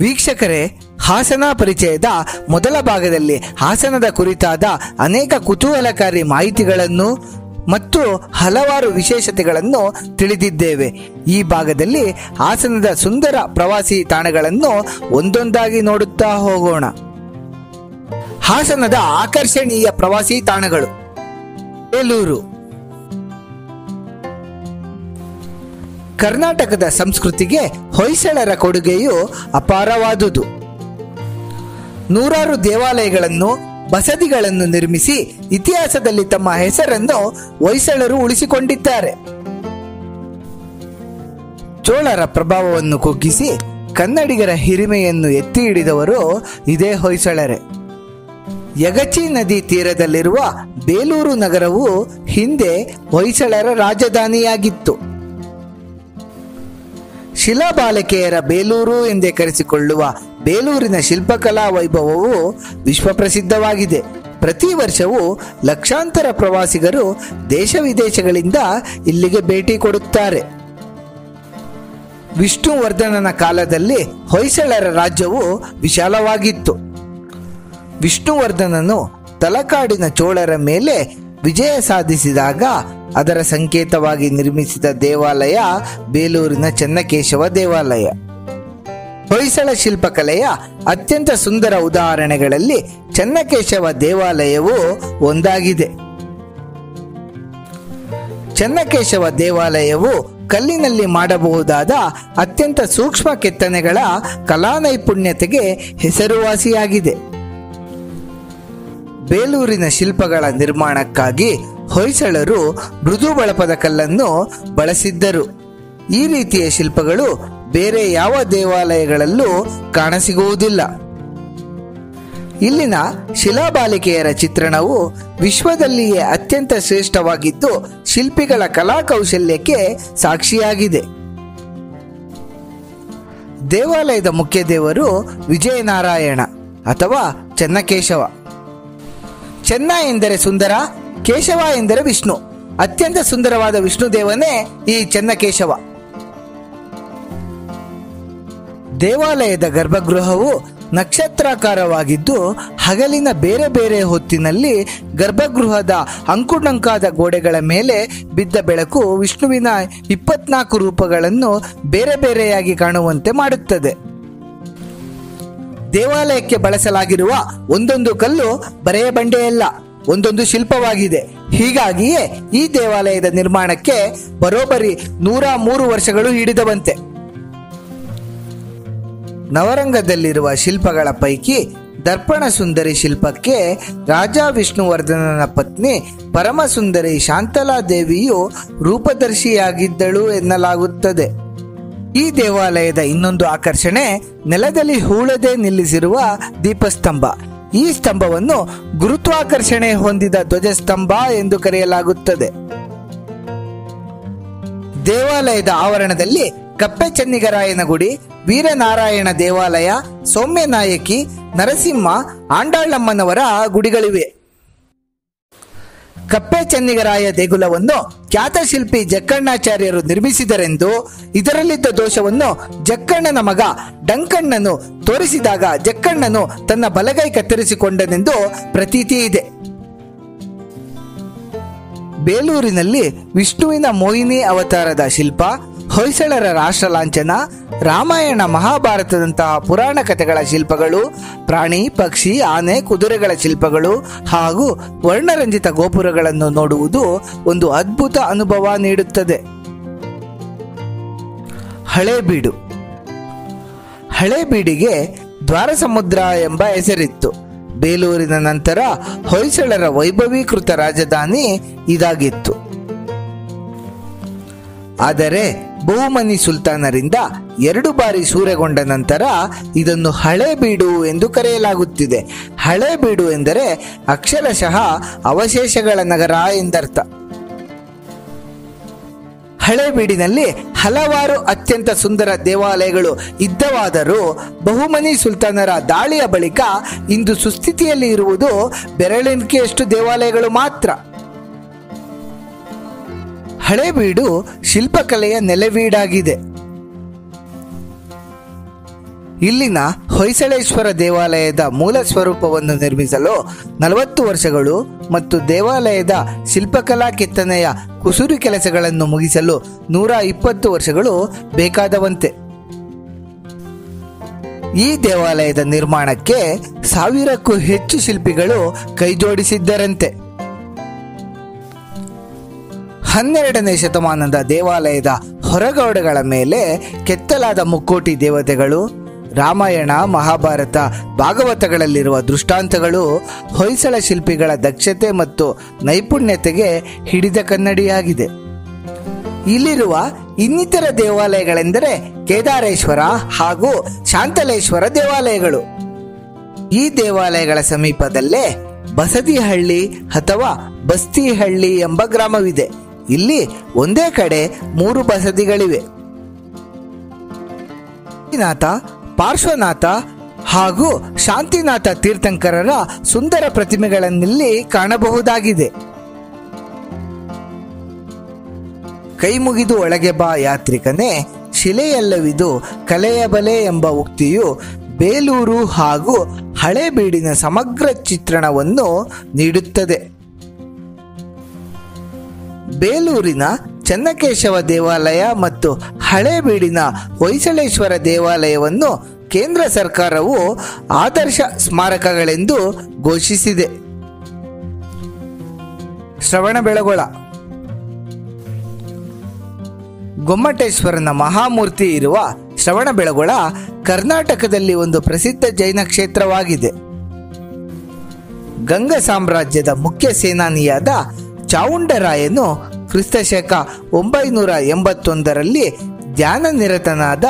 ವೀಕ್ಷಕರೇ, ಹಾಸನ ಪರಿಚಯದ ಮೊದಲ ಭಾಗದಲ್ಲಿ ಹಾಸನದ ಕುರಿತಾದ ಅನೇಕ ಕುತೂಹಲಕಾರಿ ಮಾಹಿತಿಗಳನ್ನು ಮತ್ತು ಹಲವಾರು ವಿಶೇಷತೆಗಳನ್ನು ತಿಳಿದಿದ್ದೇವೆ. ಈ ಭಾಗದಲ್ಲಿ ಹಾಸನದ ಸುಂದರ ಪ್ರವಾಸಿ ತಾಣಗಳನ್ನು ಒಂದೊಂದಾಗಿ ನೋಡುತ್ತಾ ಹೋಗೋಣ. ಹಾಸನದ ಆಕರ್ಷಣೀಯ ಪ್ರವಾಸಿ ತಾಣಗಳು. ಬೇಲೂರು ಕರ್ನಾಟಕದ ಸಂಸ್ಕೃತಿಗೆ ಹೊಯ್ಸಳರ ಕೊಡುಗೆಯು ಅಪಾರವಾದುದು. ನೂರಾರು ದೇವಾಲಯಗಳನ್ನು, ಬಸದಿಗಳನ್ನು ನಿರ್ಮಿಸಿ ಇತಿಹಾಸದಲ್ಲಿ ತಮ್ಮ ಹೆಸರನ್ನು ಹೊಯ್ಸಳರು ಉಳಿಸಿಕೊಂಡಿದ್ದಾರೆ. ಚೋಳರ ಪ್ರಭಾವವನ್ನು ಕುಗ್ಗಿಸಿ ಕನ್ನಡಿಗರ ಹಿರಿಮೆಯನ್ನು ಎತ್ತಿ ಹಿಡಿದವರು ಇದೇ ಹೊಯ್ಸಳರೇ. ಯಗಚಿ ನದಿ ತೀರದಲ್ಲಿರುವ ಬೇಲೂರು ನಗರವು ಹಿಂದೆ ಹೊಯ್ಸಳರ ರಾಜಧಾನಿಯಾಗಿತ್ತು. ಶಿಲಾಬಾಲಕಿಯರ ಬೇಲೂರು ಎಂದೇ ಕರೆಸಿಕೊಳ್ಳುವ ಬೇಲೂರಿನ ಶಿಲ್ಪಕಲಾ ವೈಭವವು ವಿಶ್ವಪ್ರಸಿದ್ಧವಾಗಿದೆ. ಪ್ರತಿ ವರ್ಷವೂ ಲಕ್ಷಾಂತರ ಪ್ರವಾಸಿಗರು ದೇಶ ವಿದೇಶಗಳಿಂದ ಇಲ್ಲಿಗೆ ಭೇಟಿ ಕೊಡುತ್ತಾರೆ. ವಿಷ್ಣುವರ್ಧನನ ಕಾಲದಲ್ಲಿ ಹೊಯ್ಸಳರ ರಾಜ್ಯವು ವಿಶಾಲವಾಗಿತ್ತು. ವಿಷ್ಣುವರ್ಧನನು ತಲಕಾಡಿನ ಚೋಳರ ಮೇಲೆ ವಿಜಯ ಸಾಧಿಸಿದಾಗ ಅದರ ಸಂಕೇತವಾಗಿ ನಿರ್ಮಿಸಿದ ದೇವಾಲಯ ಬೇಲೂರಿನ ಚೆನ್ನಕೇಶವ ದೇವಾಲಯ. ಹೊಯ್ಸಳ ಶಿಲ್ಪಕಲೆಯ ಅತ್ಯಂತ ಸುಂದರ ಉದಾಹರಣೆಗಳಲ್ಲಿ ಚೆನ್ನಕೇಶವ ದೇವಾಲಯವು ಒಂದಾಗಿದೆ. ಚೆನ್ನಕೇಶವ ದೇವಾಲಯವು ಕಲ್ಲಿನಲ್ಲಿ ಮಾಡಬಹುದಾದ ಅತ್ಯಂತ ಸೂಕ್ಷ್ಮ ಕೆತ್ತನೆಗಳ ಕಲಾ ನೈಪುಣ್ಯತೆಗೆ ಹೆಸರುವಾಸಿಯಾಗಿದೆ. ಬೇಲೂರಿನ ಶಿಲ್ಪಗಳ ನಿರ್ಮಾಣಕ್ಕಾಗಿ ಹೊಯ್ಸಳರು ಮೃದು ಬಳಪದ ಕಲ್ಲನ್ನು ಬಳಸಿದ್ದರು. ಈ ರೀತಿಯ ಶಿಲ್ಪಗಳು ಬೇರೆ ಯಾವ ದೇವಾಲಯಗಳಲ್ಲೂ ಕಾಣಸಿಗುವುದಿಲ್ಲ. ಇಲ್ಲಿನ ಶಿಲಾಬಾಲಿಕೆಯರ ಚಿತ್ರಣವು ವಿಶ್ವದಲ್ಲಿಯೇ ಅತ್ಯಂತ ಶ್ರೇಷ್ಠವಾಗಿದ್ದು ಶಿಲ್ಪಿಗಳ ಕಲಾಕೌಶಲ್ಯಕ್ಕೆ ಸಾಕ್ಷಿಯಾಗಿದೆ. ದೇವಾಲಯದ ಮುಖ್ಯ ದೇವರು ವಿಜಯನಾರಾಯಣ ಅಥವಾ ಚೆನ್ನಕೇಶವ. ಚೆನ್ನ ಎಂದರೆ ಸುಂದರ, ಕೇಶವ ಎಂದರೆ ವಿಷ್ಣು. ಅತ್ಯಂತ ಸುಂದರವಾದ ವಿಷ್ಣು ದೇವನೇ ಈ ಚೆನ್ನಕೇಶವ. ದೇವಾಲಯದ ಗರ್ಭಗೃಹವು ನಕ್ಷತ್ರಾಕಾರವಾಗಿದ್ದು, ಹಗಲಿನ ಬೇರೆ ಬೇರೆ ಹೊತ್ತಿನಲ್ಲಿ ಗರ್ಭಗೃಹದ ಅಂಕುಡಂಕಾದ ಗೋಡೆಗಳ ಮೇಲೆ ಬಿದ್ದ ಬೆಳಕು ವಿಷ್ಣುವಿನ ಇಪ್ಪತ್ನಾಲ್ಕು ರೂಪಗಳನ್ನು ಬೇರೆ ಬೇರೆಯಾಗಿ ಕಾಣುವಂತೆ ಮಾಡುತ್ತದೆ. ದೇವಾಲಯಕ್ಕೆ ಬಳಸಲಾಗಿರುವ ಒಂದೊಂದು ಕಲ್ಲು ಬರೆಯ ಬಂಡೆಯಲ್ಲ ಒಂದೊಂದು ಶಿಲ್ಪವಾಗಿದೆ. ಹೀಗಾಗಿಯೇ ಈ ದೇವಾಲಯದ ನಿರ್ಮಾಣಕ್ಕೆ ಬರೋಬ್ಬರಿ ನೂರ ಮೂರು ವರ್ಷಗಳು ಹಿಡಿದವಂತೆ. ನವರಂಗದಲ್ಲಿರುವ ಶಿಲ್ಪಗಳ ಪೈಕಿ ದರ್ಪಣ ಸುಂದರಿ ಶಿಲ್ಪಕ್ಕೆ ರಾಜ ವಿಷ್ಣುವರ್ಧನನ ಪತ್ನಿ ಪರಮಸುಂದರಿ ಶಾಂತಲಾ ದೇವಿಯು ರೂಪದರ್ಶಿಯಾಗಿದ್ದಳು ಎನ್ನಲಾಗುತ್ತದೆ. ಈ ದೇವಾಲಯದ ಇನ್ನೊಂದು ಆಕರ್ಷಣೆ ನೆಲದಲ್ಲಿ ಹೂಳದೆ ನಿಲ್ಲಿಸಿರುವ ದೀಪಸ್ತಂಭ. ಈ ಸ್ತಂಭವನ್ನು ಗುರುತ್ವಾಕರ್ಷಣೆ ಹೊಂದಿದ ಧ್ವಜಸ್ತಂಭ ಎಂದು ಕರೆಯಲಾಗುತ್ತದೆ. ದೇವಾಲಯದ ಆವರಣದಲ್ಲಿ ಕಪ್ಪೆ ಚೆನ್ನಿಗರಾಯನ ಗುಡಿ ವೀರನಾರಾಯಣ ದೇವಾಲಯ, ಸೌಮ್ಯನಾಯಕಿ, ನರಸಿಂಹ, ಆಂಡಾಳಮ್ಮನವರ ಗುಡಿಗಳಿವೆ. ಕಪ್ಪೆ ಚೆನ್ನಿಗರಾಯ ದೇಗುಲವನ್ನು ಖ್ಯಾತ ಶಿಲ್ಪಿ ಜಕ್ಕಣ್ಣಾಚಾರ್ಯರು ನಿರ್ಮಿಸಿದರೆಂದು ಇದರಲ್ಲಿದ್ದ ದೋಷವನ್ನು ಜಕ್ಕಣ್ಣನ ಮಗ ಡಂಕಣ್ಣನು ತೋರಿಸಿದಾಗ ಜಕ್ಕಣ್ಣನು ತನ್ನ ಬಲಗೈ ಕತ್ತರಿಸಿಕೊಂಡನೆಂದು ಪ್ರತೀತಿ ಇದೆ. ಬೇಲೂರಿನಲ್ಲಿ ವಿಷ್ಣುವಿನ ಮೋಹಿನಿ ಅವತಾರದ ಶಿಲ್ಪ ಹೊಯ್ಸಳರ ರಾಷ್ಟ್ರ ಲಾಂಛನ, ರಾಮಾಯಣ ಮಹಾಭಾರತದಂತಹ ಪುರಾಣ ಕಥೆಗಳ ಶಿಲ್ಪಗಳು, ಪ್ರಾಣಿ, ಪಕ್ಷಿ, ಆನೆ, ಕುದುರೆಗಳ ಶಿಲ್ಪಗಳು ಹಾಗೂ ವರ್ಣರಂಜಿತ ಗೋಪುರಗಳನ್ನು ನೋಡುವುದು ಒಂದು ಅದ್ಭುತ ಅನುಭವ ನೀಡುತ್ತದೆ. ಹಳೇಬೀಡು. ಹಳೇಬೀಡಿಗೆ ದ್ವಾರಸಮುದ್ರ ಎಂಬ ಹೆಸರಿತ್ತು. ಬೇಲೂರಿನ ನಂತರ ಹೊಯ್ಸಳರ ವೈಭವೀಕೃತ ರಾಜಧಾನಿ ಇದಾಗಿತ್ತು. ಆದರೆ ಬಹುಮನಿ ಸುಲ್ತಾನರಿಂದ ಎರಡು ಬಾರಿ ಸೂರೆಗೊಂಡ ನಂತರ ಇದನ್ನು ಹಳೇಬೀಡು ಎಂದು ಕರೆಯಲಾಗುತ್ತಿದೆ. ಹಳೇಬೀಡು ಎಂದರೆ ಅಕ್ಷರಶಃ ಅವಶೇಷಗಳ ನಗರ ಎಂದರ್ಥ. ಹಳೇಬೀಡಿನಲ್ಲಿ ಹಲವಾರು ಅತ್ಯಂತ ಸುಂದರ ದೇವಾಲಯಗಳು ಇದ್ದವಾದರೂ ಬಹುಮನಿ ಸುಲ್ತಾನರ ದಾಳಿಯ ಬಳಿಕ ಇಂದು ಸುಸ್ಥಿತಿಯಲ್ಲಿ ಇರುವುದು ಬೆರಳೆಣಿಕೆಯಷ್ಟು ದೇವಾಲಯಗಳು ಮಾತ್ರ. ಹಳೇಬೀಡು ಶಿಲ್ಪಕಲೆಯ ನೆಲೆವೀಡಾಗಿದೆ. ಇಲ್ಲಿನ ಹೊಯ್ಸಳೇಶ್ವರ ದೇವಾಲಯದ ಮೂಲ ಸ್ವರೂಪವನ್ನು ನಿರ್ಮಿಸಲು ನಲವತ್ತು ವರ್ಷಗಳು ಮತ್ತು ದೇವಾಲಯದ ಶಿಲ್ಪಕಲಾ ಕೆತ್ತನೆಯ ಕುಸುರಿ ಕೆಲಸಗಳನ್ನು ಮುಗಿಸಲು ನೂರ ಇಪ್ಪತ್ತು ವರ್ಷಗಳು ಬೇಕಾದವಂತೆ. ಈ ದೇವಾಲಯದ ನಿರ್ಮಾಣಕ್ಕೆ ಸಾವಿರಕ್ಕೂ ಹೆಚ್ಚು ಶಿಲ್ಪಿಗಳು ಕೈಜೋಡಿಸಿದ್ದರಂತೆ. ಹನ್ನೆರಡನೇ ಶತಮಾನದ ದೇವಾಲಯದ ಹೊರಗೋಡೆಗಳ ಮೇಲೆ ಕೆತ್ತಲಾದ ಮುಕ್ಕೋಟಿ ದೇವತೆಗಳು, ರಾಮಾಯಣ, ಮಹಾಭಾರತ, ಭಾಗವತಗಳಲ್ಲಿರುವ ದೃಷ್ಟಾಂತಗಳು, ಹೊಯ್ಸಳ ಶಿಲ್ಪಿಗಳ ದಕ್ಷತೆ ಮತ್ತು ನೈಪುಣ್ಯತೆಗೆ ಹಿಡಿದ ಕನ್ನಡಿಯಾಗಿದೆ. ಇಲ್ಲಿರುವ ಇನ್ನಿತರ ದೇವಾಲಯಗಳೆಂದರೆ ಕೇದಾರೇಶ್ವರ ಹಾಗೂ ಶಾಂತಲೇಶ್ವರ ದೇವಾಲಯಗಳು. ಈ ದೇವಾಲಯಗಳ ಸಮೀಪದಲ್ಲೇ ಬಸದಿಹಳ್ಳಿ ಅಥವಾ ಬಸ್ತಿಹಳ್ಳಿ ಎಂಬ ಗ್ರಾಮವಿದೆ. ಇಲ್ಲಿ ಒಂದೇ ಕಡೆ ಮೂರು ಬಸದಿಗಳಿವೆ. ನಾಥ ಪಾರ್ಶ್ವನಾಥ ಹಾಗೂ ಶಾಂತಿನಾಥ ತೀರ್ಥಂಕರರ ಸುಂದರ ಪ್ರತಿಮೆಗಳನ್ನಿಲ್ಲಿ ಕಾಣಬಹುದಾಗಿದೆ. ಕೈ ಮುಗಿದು ಒಳಗೆ ಬಾ ಯಾತ್ರಿಕನೇ, ಶಿಲೆಯಲ್ಲವಿದು ಕಲೆಯ ಬಲೆ ಎಂಬ ಉಕ್ತಿಯು ಬೇಲೂರು ಹಾಗೂ ಹಳೇಬೀಡಿನ ಸಮಗ್ರ ಚಿತ್ರಣವನ್ನು ನೀಡುತ್ತದೆ. ಬೇಲೂರಿನ ಚನ್ನಕೇಶವ ದೇವಾಲಯ ಮತ್ತು ಹಳೇಬೀಡಿನ ಹೊಯ್ಸಳೇಶ್ವರ ದೇವಾಲಯವನ್ನು ಕೇಂದ್ರ ಸರ್ಕಾರವು ಆದರ್ಶ ಸ್ಮಾರಕಗಳೆಂದು ಘೋಷಿಸಿದೆ. ಶ್ರವಣಬೆಳಗೊಳ ಗೊಮ್ಮಟೇಶ್ವರನ ಮಹಾಮೂರ್ತಿ ಇರುವ ಶ್ರವಣಬೆಳಗೊಳ ಕರ್ನಾಟಕದಲ್ಲಿ ಒಂದು ಪ್ರಸಿದ್ಧ ಜೈನ ಕ್ಷೇತ್ರವಾಗಿದೆ. ಗಂಗ ಸಾಮ್ರಾಜ್ಯದ ಮುಖ್ಯ ಸೇನಾನಿಯಾದ ಚಾವುಂಡರಾಯನು ಕ್ರಿಸ್ತಶಕ ಒಂಬೈನೂರ ಎಂಬತ್ತೊಂದರಲ್ಲಿ ಧ್ಯಾನ ನಿರತನಾದ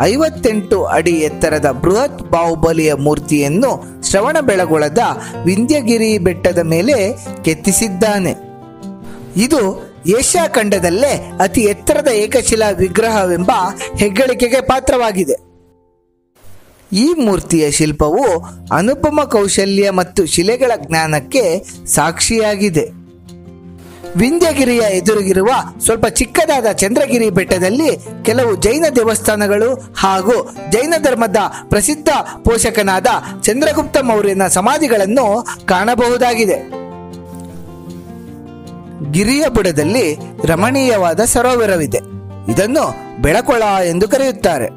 ಐವತ್ತೆಂಟು ಅಡಿ ಎತ್ತರದ ಬೃಹತ್ ಬಾಹುಬಲಿಯ ಮೂರ್ತಿಯನ್ನು ಶ್ರವಣಬೆಳಗೊಳದ ವಿಂಧ್ಯಗಿರಿ ಬೆಟ್ಟದ ಮೇಲೆ ಕೆತ್ತಿಸಿದ್ದಾನೆ. ಇದು ಏಷ್ಯಾ ಖಂಡದಲ್ಲೇ ಅತಿ ಎತ್ತರದ ಏಕಶಿಲಾ ವಿಗ್ರಹವೆಂಬ ಹೆಗ್ಗಳಿಕೆಗೆ ಪಾತ್ರವಾಗಿದೆ. ಈ ಮೂರ್ತಿಯ ಶಿಲ್ಪವು ಅನುಪಮ ಕೌಶಲ್ಯ ಮತ್ತು ಶಿಲೆಗಳ ಜ್ಞಾನಕ್ಕೆ ಸಾಕ್ಷಿಯಾಗಿದೆ. ವಿಂಧ್ಯಗಿರಿಯ ಎದುರಿಗಿರುವ ಸ್ವಲ್ಪ ಚಿಕ್ಕದಾದ ಚಂದ್ರಗಿರಿ ಬೆಟ್ಟದಲ್ಲಿ ಕೆಲವು ಜೈನ ದೇವಸ್ಥಾನಗಳು ಹಾಗೂ ಜೈನ ಧರ್ಮದ ಪ್ರಸಿದ್ಧ ಪೋಷಕನಾದ ಚಂದ್ರಗುಪ್ತ ಮೌರ್ಯನ ಸಮಾಧಿಗಳನ್ನು ಕಾಣಬಹುದಾಗಿದೆ. ಗಿರಿಯ ಬುಡದಲ್ಲಿ ರಮಣೀಯವಾದ ಸರೋವರವಿದೆ. ಇದನ್ನು ಬೆಳಕೊಳ ಎಂದು ಕರೆಯುತ್ತಾರೆ.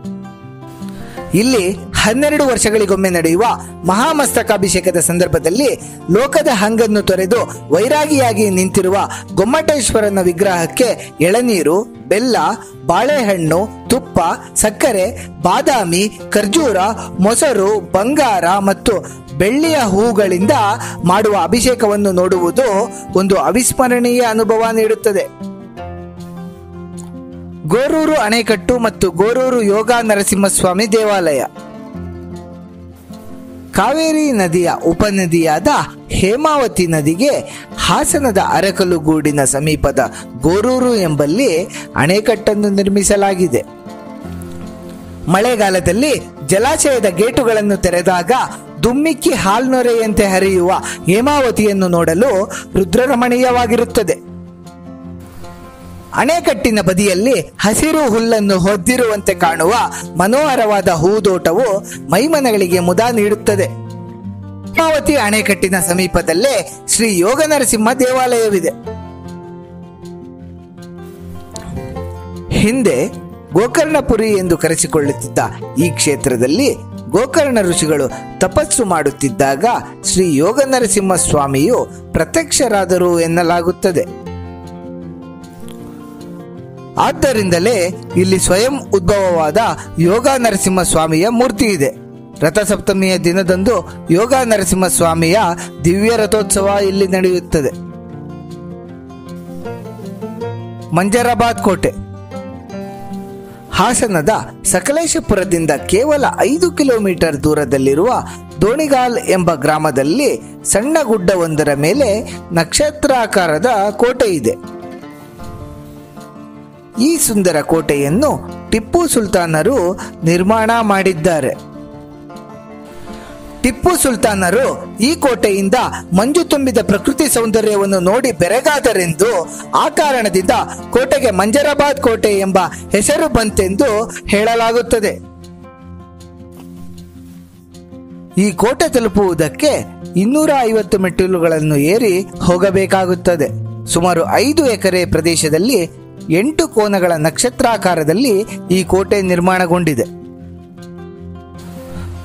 ಇಲ್ಲಿ ಹನ್ನೆರಡು ವರ್ಷಗಳಿಗೊಮ್ಮೆ ನಡೆಯುವ ಮಹಾಮಸ್ತಕಾಭಿಷೇಕದ ಸಂದರ್ಭದಲ್ಲಿ ಲೋಕದ ಹಂಗನ್ನು ತೊರೆದು ವೈರಾಗಿಯಾಗಿ ನಿಂತಿರುವ ಗೊಮ್ಮಟೇಶ್ವರನ ವಿಗ್ರಹಕ್ಕೆ ಎಳನೀರು, ಬೆಲ್ಲ, ಬಾಳೆಹಣ್ಣು, ತುಪ್ಪ, ಸಕ್ಕರೆ, ಬಾದಾಮಿ, ಖರ್ಜೂರ, ಮೊಸರು, ಬಂಗಾರ ಮತ್ತು ಬೆಳ್ಳಿಯ ಹೂಗಳಿಂದ ಮಾಡುವ ಅಭಿಷೇಕವನ್ನು ನೋಡುವುದು ಒಂದು ಅವಿಸ್ಮರಣೀಯ ಅನುಭವ ನೀಡುತ್ತದೆ. ಗೋರೂರು ಅಣೆಕಟ್ಟು ಮತ್ತು ಗೋರೂರು ಯೋಗ ನರಸಿಂಹಸ್ವಾಮಿ ದೇವಾಲಯ. ಕಾವೇರಿ ನದಿಯ ಉಪನದಿಯಾದ ಹೇಮಾವತಿ ನದಿಗೆ ಹಾಸನದ ಅರಕಲುಗೂಡಿನ ಸಮೀಪದ ಗೋರೂರು ಎಂಬಲ್ಲಿ ಅಣೆಕಟ್ಟನ್ನು ನಿರ್ಮಿಸಲಾಗಿದೆ. ಮಳೆಗಾಲದಲ್ಲಿ ಜಲಾಶಯದ ಗೇಟುಗಳನ್ನು ತೆರೆದಾಗ ದುಮ್ಮಿಕ್ಕಿ ಹಾಲ್ನೊರೆಯಂತೆ ಹರಿಯುವ ಹೇಮಾವತಿಯನ್ನು ನೋಡಲು ರುದ್ರರಮಣೀಯವಾಗಿರುತ್ತದೆ. ಅಣೆಕಟ್ಟಿನ ಬದಿಯಲ್ಲಿ ಹಸಿರು ಹುಲ್ಲನ್ನು ಹೊದ್ದಿರುವಂತೆ ಕಾಣುವ ಮನೋಹರವಾದ ಹೂದೋಟವು ಮೈಮನಗಳಿಗೆ ಮುದ ನೀಡುತ್ತದೆ. ಪದ್ಮಾವತಿ ಅಣೆಕಟ್ಟಿನ ಸಮೀಪದಲ್ಲೇ ಶ್ರೀ ಯೋಗ ನರಸಿಂಹ ದೇವಾಲಯವಿದೆ. ಹಿಂದೆ ಗೋಕರ್ಣಪುರಿ ಎಂದು ಕರೆಸಿಕೊಳ್ಳುತ್ತಿದ್ದ ಈ ಕ್ಷೇತ್ರದಲ್ಲಿ ಗೋಕರ್ಣ ಋಷಿಗಳು ತಪಸ್ಸು ಮಾಡುತ್ತಿದ್ದಾಗ ಶ್ರೀ ಯೋಗ ನರಸಿಂಹ ಸ್ವಾಮಿಯು ಪ್ರತ್ಯಕ್ಷರಾದರು ಎನ್ನಲಾಗುತ್ತದೆ. ಆದ್ದರಿಂದಲೇ ಇಲ್ಲಿ ಸ್ವಯಂ ಉದ್ಭವವಾದ ಯೋಗ ನರಸಿಂಹ ಸ್ವಾಮಿಯ ಮೂರ್ತಿ ಇದೆ. ರಥಸಪ್ತಮಿಯ ದಿನದಂದು ಯೋಗ ನರಸಿಂಹ ಸ್ವಾಮಿಯ ದಿವ್ಯ ರಥೋತ್ಸವ ಇಲ್ಲಿ ನಡೆಯುತ್ತದೆ. ಮಂಜರಾಬಾದ್ ಕೋಟೆ. ಹಾಸನದ ಸಕಲೇಶಪುರದಿಂದ ಕೇವಲ ಐದು ಕಿಲೋಮೀಟರ್ ದೂರದಲ್ಲಿರುವ ದೋಣಿಗಾಲ್ ಎಂಬ ಗ್ರಾಮದಲ್ಲಿ ಸಣ್ಣ ಗುಡ್ಡವೊಂದರ ಮೇಲೆ ನಕ್ಷತ್ರಾಕಾರದ ಕೋಟೆ ಇದೆ. ಈ ಸುಂದರ ಕೋಟೆಯನ್ನು ಟಿಪ್ಪು ಸುಲ್ತಾನರು ನಿರ್ಮಾಣ ಮಾಡಿದ್ದಾರೆ. ಟಿಪ್ಪು ಸುಲ್ತಾನರು ಈ ಕೋಟೆಯಿಂದ ಮಂಜು ತುಂಬಿದ ಪ್ರಕೃತಿ ಸೌಂದರ್ಯವನ್ನು ನೋಡಿ ಬೆರಗಾದರೆಂದು ಆ ಕಾರಣದಿಂದ ಕೋಟೆಗೆ ಮಂಜರಾಬಾದ್ ಕೋಟೆ ಎಂಬ ಹೆಸರು ಬಂತೆಂದು ಹೇಳಲಾಗುತ್ತದೆ. ಈ ಕೋಟೆ ತಲುಪುವುದಕ್ಕೆ ಇನ್ನೂರ ಐವತ್ತು ಮೆಟ್ಟಿಲುಗಳನ್ನು ಏರಿ ಹೋಗಬೇಕಾಗುತ್ತದೆ. ಸುಮಾರು ಐದು ಎಕರೆ ಪ್ರದೇಶದಲ್ಲಿ ಎಂಟು ಕೋನಗಳ ನಕ್ಷತ್ರಾಕಾರದಲ್ಲಿ ಈ ಕೋಟೆ ನಿರ್ಮಾಣಗೊಂಡಿದೆ.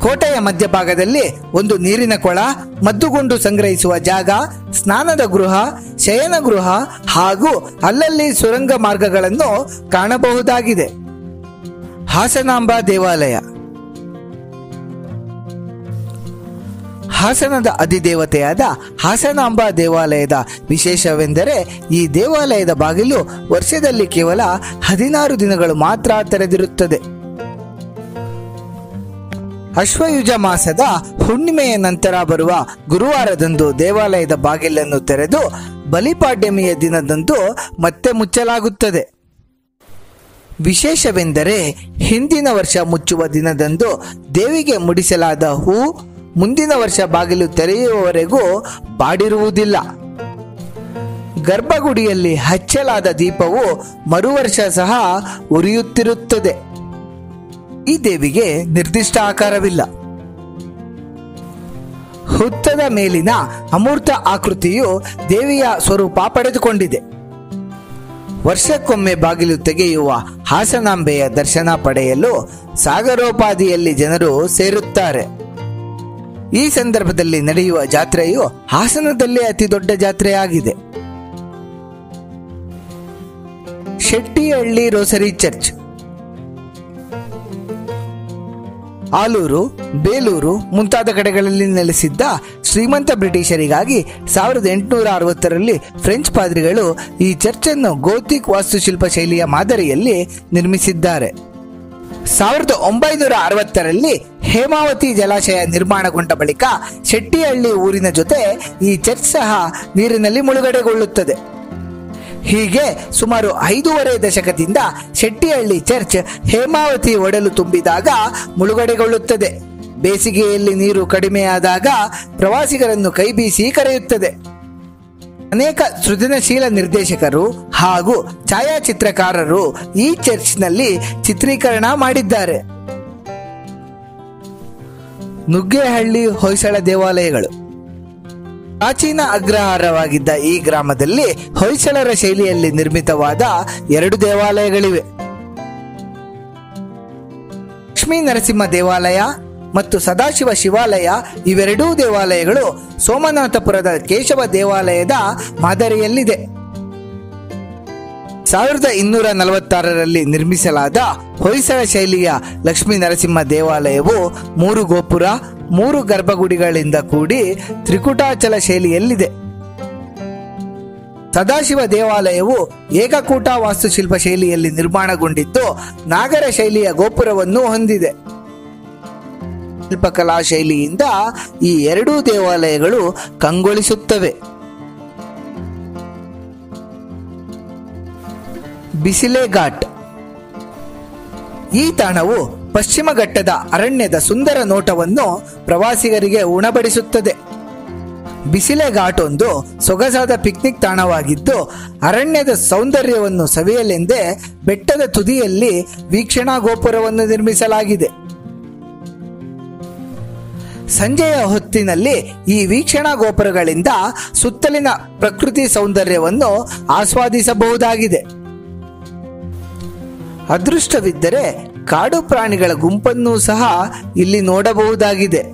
ಕೋಟೆಯ ಮಧ್ಯಭಾಗದಲ್ಲಿ ಒಂದು ನೀರಿನ ಕೊಳ, ಮದ್ದುಗುಂಡು ಸಂಗ್ರಹಿಸುವ ಜಾಗ, ಸ್ನಾನದ ಗೃಹ, ಶಯನ ಗೃಹ ಹಾಗೂ ಅಲ್ಲಲ್ಲಿ ಸುರಂಗ ಮಾರ್ಗಗಳನ್ನು ಕಾಣಬಹುದಾಗಿದೆ. ಹಾಸನಾಂಬ ದೇವಾಲಯ. ಹಾಸನದ ಅಧಿದೇವತೆಯಾದ ಹಾಸನಾಂಬ ದೇವಾಲಯದ ವಿಶೇಷವೆಂದರೆ ಈ ದೇವಾಲಯದ ಬಾಗಿಲು ವರ್ಷದಲ್ಲಿ ಕೇವಲ ಹದಿನಾರು ದಿನಗಳು ಮಾತ್ರ ತೆರೆದಿರುತ್ತದೆ. ಅಶ್ವಯುಜ ಮಾಸದ ಹುಣ್ಣಿಮೆಯ ನಂತರ ಬರುವ ಗುರುವಾರದಂದು ದೇವಾಲಯದ ಬಾಗಿಲನ್ನು ತೆರೆದು ಬಲಿಪಾಡ್ಯಮಿಯ ದಿನದಂದು ಮತ್ತೆ ಮುಚ್ಚಲಾಗುತ್ತದೆ. ವಿಶೇಷವೆಂದರೆ ಹಿಂದಿನ ವರ್ಷ ಮುಚ್ಚುವ ದಿನದಂದು ದೇವಿಗೆ ಮುಡಿಸಲಾದ ಹೂ ಮುಂದಿನ ವರ್ಷ ಬಾಗಿಲು ತೆರೆಯುವವರೆಗೂ ಬಾಡಿರುವುದಿಲ್ಲ. ಗರ್ಭಗುಡಿಯಲ್ಲಿ ಹಚ್ಚಲಾದ ದೀಪವು ಮರುವರ್ಷ ಸಹ ಉರಿಯುತ್ತಿರುತ್ತದೆ. ಈ ದೇವಿಗೆ ನಿರ್ದಿಷ್ಟ ಆಕಾರವಿಲ್ಲ. ಹುತ್ತದ ಮೇಲಿನ ಅಮೂರ್ತ ಆಕೃತಿಯು ದೇವಿಯ ಸ್ವರೂಪ ಪಡೆದುಕೊಂಡಿದೆ. ವರ್ಷಕ್ಕೊಮ್ಮೆ ಬಾಗಿಲು ತೆಗೆಯುವ ಹಾಸನಾಂಬೆಯ ದರ್ಶನ ಪಡೆಯಲು ಸಾಗರೋಪಾದಿಯಲ್ಲಿ ಜನರು ಸೇರುತ್ತಾರೆ. ಈ ಸಂದರ್ಭದಲ್ಲಿ ನಡೆಯುವ ಜಾತ್ರೆಯು ಹಾಸನದಲ್ಲೇ ಅತಿ ದೊಡ್ಡ ಜಾತ್ರೆಯಾಗಿದೆ. Shettihalli rosary church. Aluru, Belur ಮುಂತಾದ ಕಡೆಗಳಲ್ಲಿ ನೆಲೆಸಿದ್ದ ಶ್ರೀಮಂತ ಬ್ರಿಟಿಷರಿಗಾಗಿ ಸಾವಿರದ ಎಂಟುನೂರ ಅರವತ್ತರಲ್ಲಿ ಫ್ರೆಂಚ್ ಪಾದ್ರಿಗಳು ಈ ಚರ್ಚನ್ನು ಗೋತಿಕ್ ವಾಸ್ತುಶಿಲ್ಪ ಶೈಲಿಯ ಮಾದರಿಯಲ್ಲಿ ನಿರ್ಮಿಸಿದ್ದಾರೆ. ಸಾವಿರದ ಒಂಬೈನೂರ ಅರವತ್ತರಲ್ಲಿ ಹೇಮಾವತಿ ಜಲಾಶಯ ನಿರ್ಮಾಣಗೊಂಡ ಬಳಿಕ ಶೆಟ್ಟಿಹಳ್ಳಿ ಊರಿನ ಜೊತೆ ಈ ಚರ್ಚ್ ಸಹ ನೀರಿನಲ್ಲಿ ಮುಳುಗಡೆಗೊಳ್ಳುತ್ತದೆ. ಹೀಗೆ ಸುಮಾರು ಐದೂವರೆ ದಶಕದಿಂದ ಶೆಟ್ಟಿಹಳ್ಳಿ ಚರ್ಚ್ ಹೇಮಾವತಿ ಒಡಲು ತುಂಬಿದಾಗ ಮುಳುಗಡೆಗೊಳ್ಳುತ್ತದೆ. ಬೇಸಿಗೆಯಲ್ಲಿ ನೀರು ಕಡಿಮೆಯಾದಾಗ ಪ್ರವಾಸಿಗರನ್ನು ಕೈಬೀಸಿ ಕರೆಯುತ್ತದೆ. ಅನೇಕ ಸೃಜನಶೀಲ ನಿರ್ದೇಶಕರು ಹಾಗೂ ಛಾಯಾಚಿತ್ರಕಾರರು ಈ ಚರ್ಚ್ನಲ್ಲಿ ಚಿತ್ರೀಕರಣ ಮಾಡಿದ್ದಾರೆ. ನುಗ್ಗೇಹಳ್ಳಿ ಹೊಯ್ಸಳ ದೇವಾಲಯಗಳು. ಪ್ರಾಚೀನ ಅಗ್ರಹಾರವಾಗಿದ್ದ ಈ ಗ್ರಾಮದಲ್ಲಿ ಹೊಯ್ಸಳರ ಶೈಲಿಯಲ್ಲಿ ನಿರ್ಮಿತವಾದ ಎರಡು ದೇವಾಲಯಗಳಿವೆ. ಲಕ್ಷ್ಮೀ ನರಸಿಂಹ ದೇವಾಲಯ ಮತ್ತು ಸದಾಶಿವ ಶಿವಾಲಯ ಇವೆರಡೂ ದೇವಾಲಯಗಳು ಸೋಮನಾಥಪುರದ ಕೇಶವ ದೇವಾಲಯದ ಮಾದರಿಯಲ್ಲಿದೆ. ಸಾವಿರದ ಇನ್ನೂರ ನಲವತ್ತಾರರಲ್ಲಿ ನಿರ್ಮಿಸಲಾದ ಹೊಯ್ಸಳ ಶೈಲಿಯ ಲಕ್ಷ್ಮೀ ನರಸಿಂಹ ದೇವಾಲಯವು ಮೂರು ಗೋಪುರ, ಮೂರು ಗರ್ಭಗುಡಿಗಳಿಂದ ಕೂಡಿ ತ್ರಿಕುಟಾಚಲ ಶೈಲಿಯಲ್ಲಿದೆ. ಸದಾಶಿವ ದೇವಾಲಯವು ಏಕಕೂಟ ವಾಸ್ತುಶಿಲ್ಪ ಶೈಲಿಯಲ್ಲಿ ನಿರ್ಮಾಣಗೊಂಡಿದ್ದು ನಾಗರ ಶೈಲಿಯ ಗೋಪುರವನ್ನು ಹೊಂದಿದೆ. ಶಿಲ್ಪಕಲಾ ಶೈಲಿಯಿಂದ ಈ ಎರಡೂ ದೇವಾಲಯಗಳು ಕಂಗೊಳಿಸುತ್ತವೆ. ಬಿಸಿಲೆ ಘಾಟ್ ಈ ತಾಣವು ಪಶ್ಚಿಮ ಘಟ್ಟದ ಅರಣ್ಯದ ಸುಂದರ ನೋಟವನ್ನು ಪ್ರವಾಸಿಗರಿಗೆ ಉಣಬಡಿಸುತ್ತದೆ. ಬಿಸಿಲೆ ಒಂದು ಸೊಗಸಾದ ಪಿಕ್ನಿಕ್ ತಾಣವಾಗಿದ್ದು, ಅರಣ್ಯದ ಸೌಂದರ್ಯವನ್ನು ಸವಿಯಲೆಂದೇ ಬೆಟ್ಟದ ತುದಿಯಲ್ಲಿ ವೀಕ್ಷಣಾ ಗೋಪುರವನ್ನು ನಿರ್ಮಿಸಲಾಗಿದೆ. ಸಂಜೆಯ ಹೊತ್ತಿನಲ್ಲಿ ಈ ವೀಕ್ಷಣಾ ಗೋಪುರಗಳಿಂದ ಸುತ್ತಲಿನ ಪ್ರಕೃತಿ ಸೌಂದರ್ಯವನ್ನು ಆಸ್ವಾದಿಸಬಹುದಾಗಿದೆ. ಅದೃಷ್ಟವಿದ್ದರೆ ಕಾಡು ಪ್ರಾಣಿಗಳ ಗುಂಪನ್ನು ಸಹ ಇಲ್ಲಿ ನೋಡಬಹುದಾಗಿದೆ.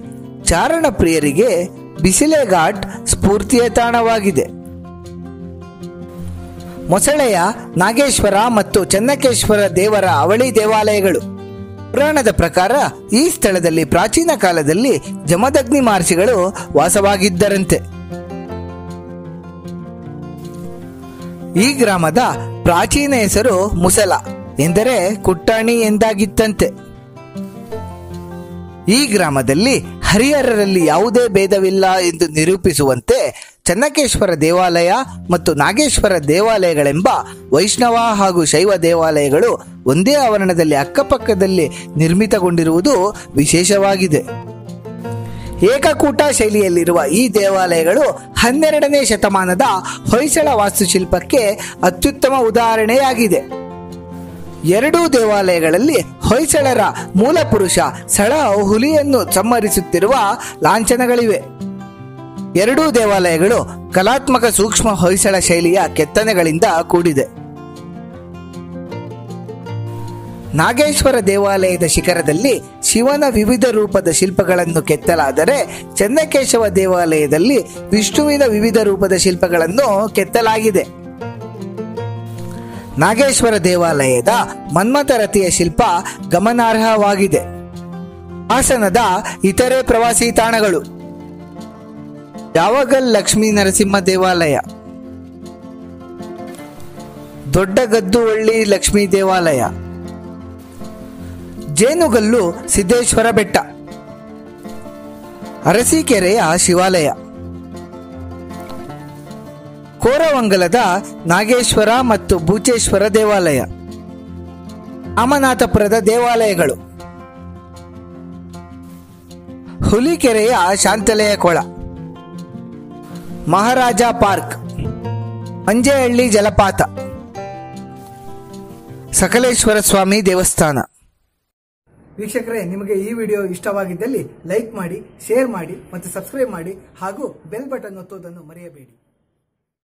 ಚಾರಣ ಪ್ರಿಯರಿಗೆ ಬಿಸಿಲೆ ಘಾಟ್ ಸ್ಫೂರ್ತಿಯ ತಾಣವಾಗಿದೆ. ಮೊಸಳೆಯ ನಾಗೇಶ್ವರ ಮತ್ತು ಚನ್ನಕೇಶ್ವರ ದೇವರ ಅವಳಿ ದೇವಾಲಯಗಳು. ಪುರಾಣದ ಪ್ರಕಾರ ಈ ಸ್ಥಳದಲ್ಲಿ ಪ್ರಾಚೀನ ಕಾಲದಲ್ಲಿ ಜಮದಗ್ನಿ ಮಹರ್ಷಿಗಳು ವಾಸವಾಗಿದ್ದರಂತೆ. ಈ ಗ್ರಾಮದ ಪ್ರಾಚೀನ ಹೆಸರು ಮುಸಲ ಎಂದರೆ ಕುಟ್ಟಾಣಿ ಎಂದಾಗಿತ್ತಂತೆ. ಈ ಗ್ರಾಮದಲ್ಲಿ ಹರಿಹರರಲ್ಲಿ ಯಾವುದೇ ಭೇದವಿಲ್ಲ ಎಂದು ನಿರೂಪಿಸುವಂತೆ ಚನ್ನಕೇಶ್ವರ ದೇವಾಲಯ ಮತ್ತು ನಾಗೇಶ್ವರ ದೇವಾಲಯಗಳೆಂಬ ವೈಷ್ಣವ ಹಾಗೂ ಶೈವ ದೇವಾಲಯಗಳು ಒಂದೇ ಆವರಣದಲ್ಲಿ ಅಕ್ಕಪಕ್ಕದಲ್ಲಿ ನಿರ್ಮಿತಗೊಂಡಿರುವುದು ವಿಶೇಷವಾಗಿದೆ. ಏಕಕೂಟ ಶೈಲಿಯಲ್ಲಿರುವ ಈ ದೇವಾಲಯಗಳು ಹನ್ನೆರಡನೇ ಶತಮಾನದ ಹೊಯ್ಸಳ ವಾಸ್ತುಶಿಲ್ಪಕ್ಕೆ ಅತ್ಯುತ್ತಮ ಉದಾಹರಣೆಯಾಗಿದೆ. ಎರಡೂ ದೇವಾಲಯಗಳಲ್ಲಿ ಹೊಯ್ಸಳರ ಮೂಲ ಪುರುಷ ಸಳ ಹುಲಿಯನ್ನು ಸಂಹರಿಸುತ್ತಿರುವ ಲಾಂಛನಗಳಿವೆ. ಎರಡೂ ದೇವಾಲಯಗಳು ಕಲಾತ್ಮಕ ಸೂಕ್ಷ್ಮ ಹೊಯ್ಸಳ ಶೈಲಿಯ ಕೆತ್ತನೆಗಳಿಂದ ಕೂಡಿದೆ. ನಾಗೇಶ್ವರ ದೇವಾಲಯದ ಶಿಖರದಲ್ಲಿ ಶಿವನ ವಿವಿಧ ರೂಪದ ಶಿಲ್ಪಗಳನ್ನು ಕೆತ್ತಲಾದರೆ ಚನ್ನಕೇಶವ ದೇವಾಲಯದಲ್ಲಿ ವಿಷ್ಣುವಿನ ವಿವಿಧ ರೂಪದ ಶಿಲ್ಪಗಳನ್ನು ಕೆತ್ತಲಾಗಿದೆ. ನಾಗೇಶ್ವರ ದೇವಾಲಯದ ಮನ್ಮಥರತಿಯ ಶಿಲ್ಪ ಗಮನಾರ್ಹವಾಗಿದೆ. ಹಾಸನದ ಇತರೆ ಪ್ರವಾಸಿ ತಾಣಗಳು ಯಾವಗಲ್ ಲಕ್ಷ್ಮೀ ನರಸಿಂಹ ದೇವಾಲಯ? ದೊಡ್ಡಗದ್ದುವಳ್ಳಿ ಲಕ್ಷ್ಮೀ ದೇವಾಲಯ. ಜೇನುಗಲ್ಲು ಸಿದ್ದೇಶ್ವರ ಬೆಟ್ಟ. ಅರಸೀಕೆರೆಯ ಶಿವಾಲಯ. ಕೋರವಂಗಲದ ನಾಗೇಶ್ವರ ಮತ್ತು ಭೂಚೇಶ್ವರ ದೇವಾಲಯ. ಅಮನಾಥಪುರದ ದೇವಾಲಯಗಳು. ಹುಲಿಕೆರೆಯ ಶಾಂತಲೆಯ ಕೊಳ. ಮಹಾರಾಜ ಪಾರ್ಕ್, ಅಂಜೇಹಳ್ಳಿ ಜಲಪಾತ, ಸಕಲೇಶ್ವರ ಸ್ವಾಮಿ ದೇವಸ್ಥಾನ. ವೀಕ್ಷಕರೇ, ನಿಮಗೆ ಈ ವಿಡಿಯೋ ಇಷ್ಟವಾಗಿದ್ದಲ್ಲಿ ಲೈಕ್ ಮಾಡಿ, ಶೇರ್ ಮಾಡಿ ಮತ್ತು ಸಬ್ಸ್ಕ್ರೈಬ್ ಮಾಡಿ ಹಾಗೂ ಬೆಲ್ ಬಟನ್ ಒತ್ತುವುದನ್ನು ಮರೆಯಬೇಡಿ.